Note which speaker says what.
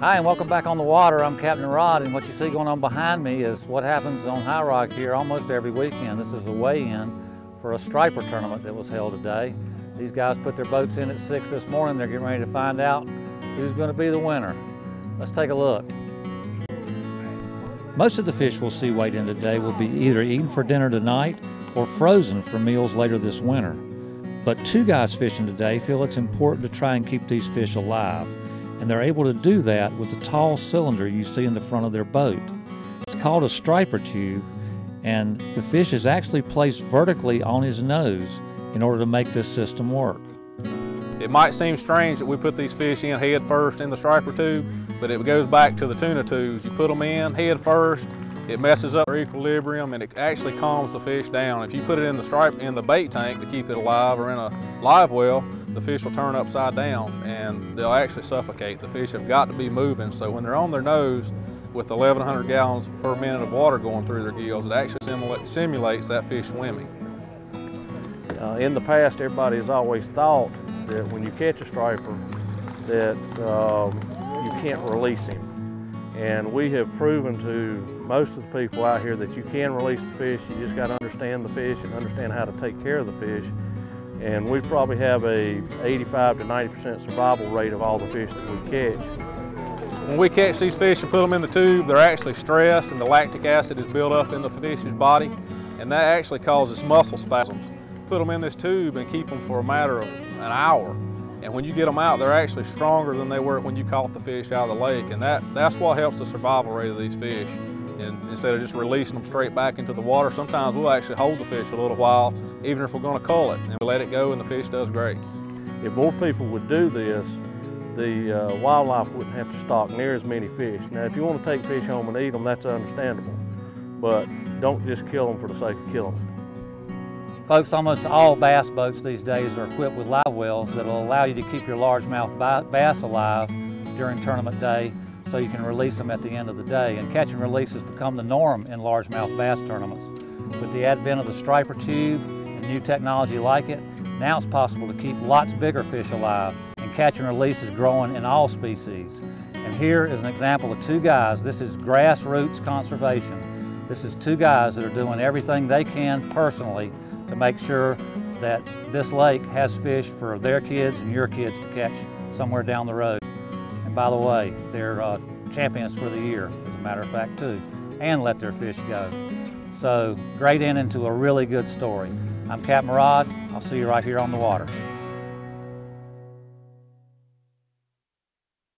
Speaker 1: Hi, and welcome back on the water. I'm Captain Rod, and what you see going on behind me is what happens on High Rock here almost every weekend. This is a weigh-in for a striper tournament that was held today. These guys put their boats in at 6 this morning. They're getting ready to find out who's going to be the winner. Let's take a look. Most of the fish we'll see weighed in today will be either eaten for dinner tonight or frozen for meals later this winter. But two guys fishing today feel it's important to try and keep these fish alive and they're able to do that with the tall cylinder you see in the front of their boat. It's called a striper tube, and the fish is actually placed vertically on his nose in order to make this system work.
Speaker 2: It might seem strange that we put these fish in head first in the striper tube, but it goes back to the tuna tubes. You put them in head first, it messes up their equilibrium and it actually calms the fish down. If you put it in the stripe in the bait tank to keep it alive or in a live well, the fish will turn upside down and they'll actually suffocate. The fish have got to be moving, so when they're on their nose with 1,100 gallons per minute of water going through their gills, it actually simulates that fish swimming.
Speaker 3: Uh, in the past, everybody has always thought that when you catch a striper, that um, you can't release him. And we have proven to most of the people out here that you can release the fish. You just got to understand the fish and understand how to take care of the fish and we probably have a 85 to 90% survival rate of all the fish that we catch.
Speaker 2: When we catch these fish and put them in the tube, they're actually stressed and the lactic acid is built up in the fish's body and that actually causes muscle spasms. Put them in this tube and keep them for a matter of an hour. And when you get them out, they're actually stronger than they were when you caught the fish out of the lake. And that, that's what helps the survival rate of these fish. And instead of just releasing them straight back into the water, sometimes we'll actually hold the fish a little while, even if we're going to cull it, and we let it go and the fish does great.
Speaker 3: If more people would do this, the uh, wildlife wouldn't have to stock near as many fish. Now, if you want to take fish home and eat them, that's understandable. But don't just kill them for the sake of killing them.
Speaker 1: Folks, almost all bass boats these days are equipped with live wells that will allow you to keep your largemouth bass alive during tournament day so you can release them at the end of the day. And catch and release has become the norm in largemouth bass tournaments. With the advent of the striper tube and new technology like it, now it's possible to keep lots bigger fish alive and catch and release is growing in all species. And here is an example of two guys. This is grassroots conservation. This is two guys that are doing everything they can personally to make sure that this lake has fish for their kids and your kids to catch somewhere down the road. By the way, they're uh, champions for the year, as a matter of fact, too, and let their fish go. So great ending to a really good story. I'm Captain Rod. I'll see you right here on the water.